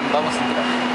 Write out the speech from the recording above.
Vamos a entrar.